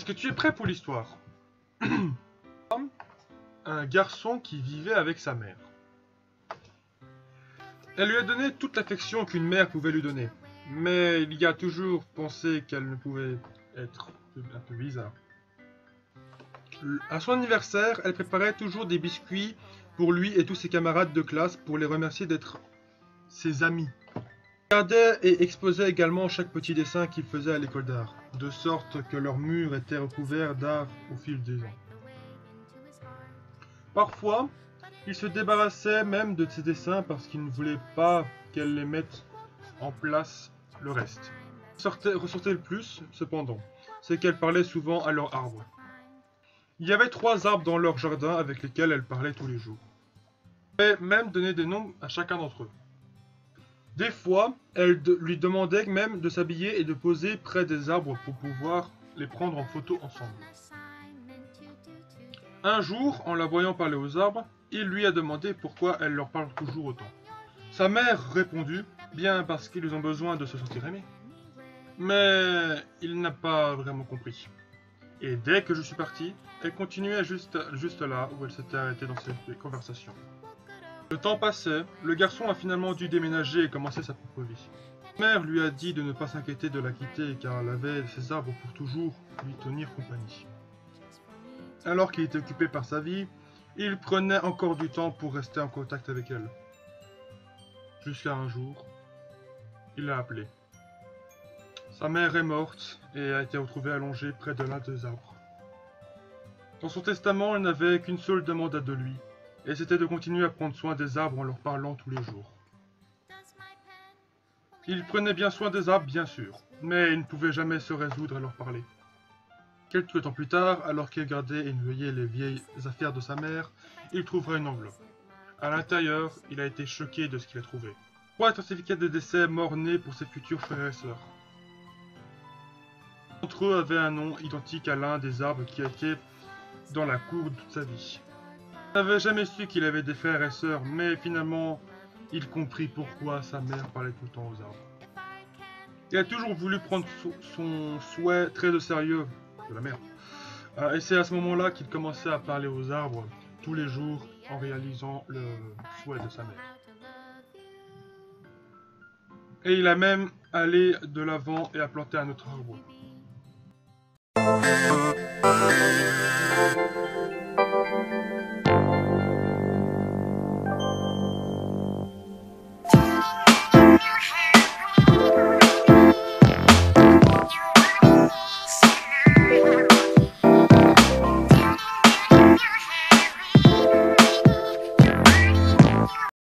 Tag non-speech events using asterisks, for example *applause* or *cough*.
que tu es prêt pour l'histoire? *clears throat* Un garçon qui vivait avec sa mère. Elle lui a donné toute l'affection qu'une mère pouvait lui donner, mais il y a toujours pensé qu'elle ne pouvait être un peu bizarre. À son anniversaire, elle préparait toujours des biscuits pour lui et tous ses camarades de classe pour les remercier d'être ses amis. Il gardait et exposait également chaque petit dessin qu'il faisait à l'école d'art, de sorte que leurs murs étaient recouverts d'art au fil des ans. Parfois, il se débarrassait même de ses dessins parce qu'il ne voulait pas qu'elle les mette en place le reste. Sortait, ressortait le plus, cependant, c'est qu'elle parlait souvent à leur arbre. Il y avait trois arbres dans leur jardin avec lesquels elle parlait tous les jours. Elle même donné des noms à chacun d'entre eux. Des fois, elle lui demandait même de s'habiller et de poser près des arbres pour pouvoir les prendre en photo ensemble. Un jour, en la voyant parler aux arbres, il lui a demandé pourquoi elle leur parle toujours autant. Sa mère répondit, bien parce qu'ils ont besoin de se sentir aimés. Mais il n'a pas vraiment compris. Et dès que je suis parti, elle continuait juste, juste là où elle s'était arrêtée dans cette conversation. Le temps passait, le garçon a finalement dû déménager et commencer sa propre vie. Sa mère lui a dit de ne pas s'inquiéter de la quitter car elle avait ses arbres pour toujours lui tenir compagnie. Alors qu'il était occupé par sa vie, il prenait encore du temps pour rester en contact avec elle. Jusqu'à un jour, il l'a appelée. Sa mère est morte et a été retrouvée allongée près de l'un des arbres. Dans son testament, elle n'avait qu'une seule demande à de lui, et c'était de continuer à prendre soin des arbres en leur parlant tous les jours. Il prenait bien soin des arbres, bien sûr, mais il ne pouvait jamais se résoudre à leur parler. Quelques temps plus tard, alors qu'il gardait et nettoyait les vieilles affaires de sa mère, il trouvera une enveloppe. À l'intérieur, il a été choqué de ce qu'il a trouvé. Trois certificats de décès mort-nés pour ses futurs frères et sœurs. Entre eux avaient un nom identique à l'un des arbres qui a été dans la cour toute sa vie. Il n'avait jamais su qu'il avait des frères et sœurs, mais finalement, il comprit pourquoi sa mère parlait tout le temps aux arbres. Il a toujours voulu prendre son souhait très au sérieux de la mère. Euh, et c'est à ce moment-là qu'il commençait à parler aux arbres tous les jours en réalisant le souhait de sa mère. Et il a même allé de l'avant et a planté un autre arbre.